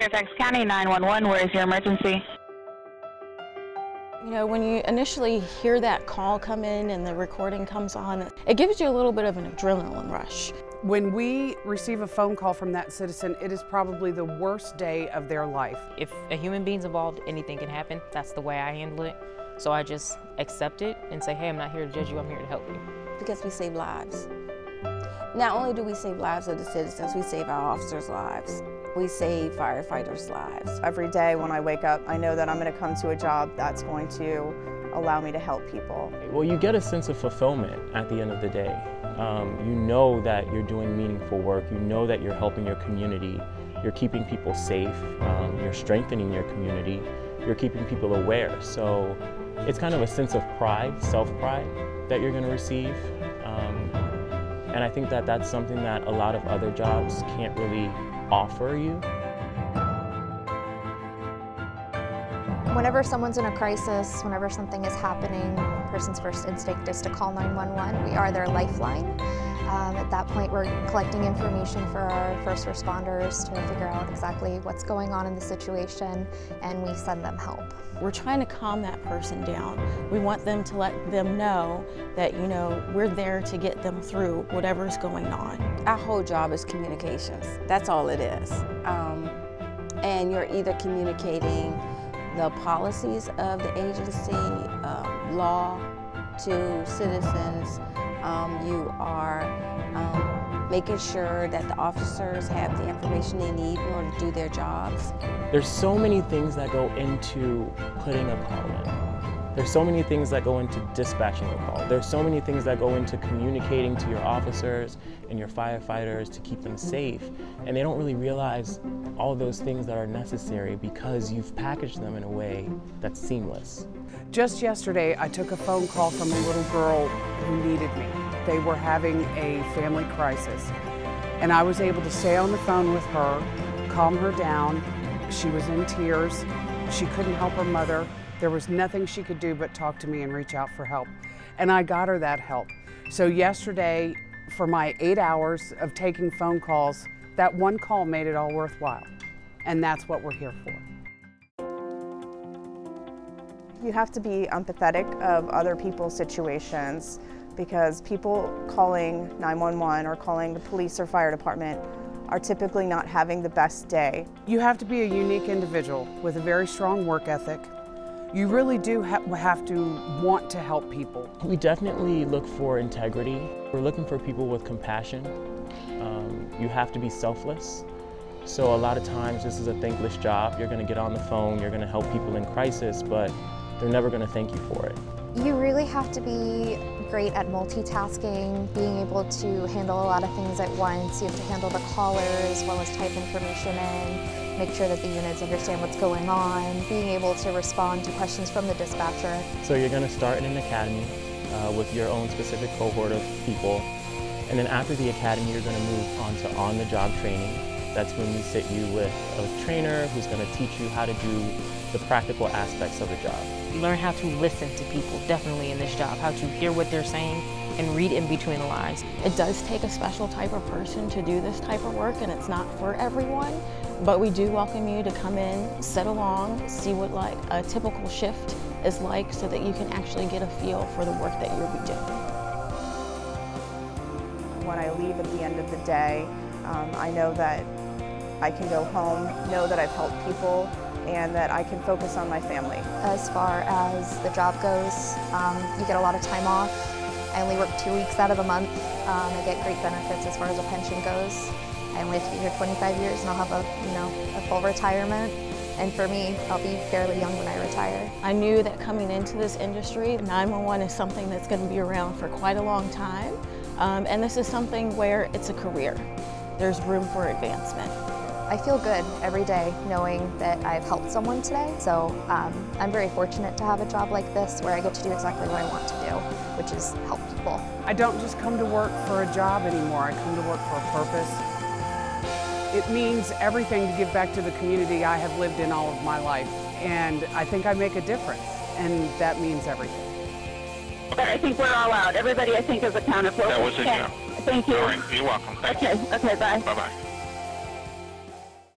Fairfax County 911, where is your emergency? You know, when you initially hear that call come in and the recording comes on, it gives you a little bit of an adrenaline rush. When we receive a phone call from that citizen, it is probably the worst day of their life. If a human being's involved, anything can happen. That's the way I handle it. So I just accept it and say, hey, I'm not here to judge you, I'm here to help you. Because we save lives. Not only do we save lives of the citizens, we save our officers' lives. We save firefighters' lives. Every day when I wake up, I know that I'm going to come to a job that's going to allow me to help people. Well, you get a sense of fulfillment at the end of the day. Um, you know that you're doing meaningful work. You know that you're helping your community. You're keeping people safe. Um, you're strengthening your community. You're keeping people aware. So it's kind of a sense of pride, self-pride that you're going to receive. And I think that that's something that a lot of other jobs can't really offer you. Whenever someone's in a crisis, whenever something is happening, a person's first instinct is to call 911. We are their lifeline. Um, at that point, we're collecting information for our first responders to figure out exactly what's going on in the situation, and we send them help. We're trying to calm that person down. We want them to let them know that, you know, we're there to get them through whatever's going on. Our whole job is communications. That's all it is. Um, and you're either communicating the policies of the agency, um, law to citizens. Um, you are um, making sure that the officers have the information they need in order to do their jobs. There's so many things that go into putting a call in. There's so many things that go into dispatching a call. There's so many things that go into communicating to your officers and your firefighters to keep them safe. And they don't really realize all those things that are necessary because you've packaged them in a way that's seamless. Just yesterday, I took a phone call from a little girl who needed me. They were having a family crisis. And I was able to stay on the phone with her, calm her down. She was in tears. She couldn't help her mother. There was nothing she could do but talk to me and reach out for help. And I got her that help. So yesterday, for my eight hours of taking phone calls, that one call made it all worthwhile. And that's what we're here for. You have to be empathetic of other people's situations because people calling 911 or calling the police or fire department are typically not having the best day. You have to be a unique individual with a very strong work ethic. You really do ha have to want to help people. We definitely look for integrity. We're looking for people with compassion. Um, you have to be selfless. So a lot of times this is a thankless job. You're going to get on the phone, you're going to help people in crisis, but they're never going to thank you for it. You really have to be great at multitasking, being able to handle a lot of things at once. You have to handle the caller as well as type information in, make sure that the units understand what's going on, being able to respond to questions from the dispatcher. So you're going to start in an academy uh, with your own specific cohort of people. And then after the academy, you're going to move on to on-the-job training. That's when we sit you with a trainer who's going to teach you how to do the practical aspects of the job. You learn how to listen to people, definitely in this job, how to hear what they're saying and read in between the lines. It does take a special type of person to do this type of work and it's not for everyone, but we do welcome you to come in, sit along, see what like a typical shift is like so that you can actually get a feel for the work that you'll be doing. When I leave at the end of the day, um, I know that I can go home, know that I've helped people, and that I can focus on my family. As far as the job goes, um, you get a lot of time off. I only work two weeks out of the month. Um, I get great benefits as far as a pension goes. I only have to be here 25 years and I'll have a, you know, a full retirement. And for me, I'll be fairly young when I retire. I knew that coming into this industry, 911 is something that's going to be around for quite a long time. Um, and this is something where it's a career. There's room for advancement. I feel good every day knowing that I've helped someone today. So um, I'm very fortunate to have a job like this where I get to do exactly what I want to do, which is help people. I don't just come to work for a job anymore. I come to work for a purpose. It means everything to give back to the community I have lived in all of my life. And I think I make a difference, and that means everything. But I think we're all out. Everybody, I think, is accounted for. That was it, Okay. yeah. Thank you. All right, you're welcome. Thank Okay, you. okay, bye. Bye-bye.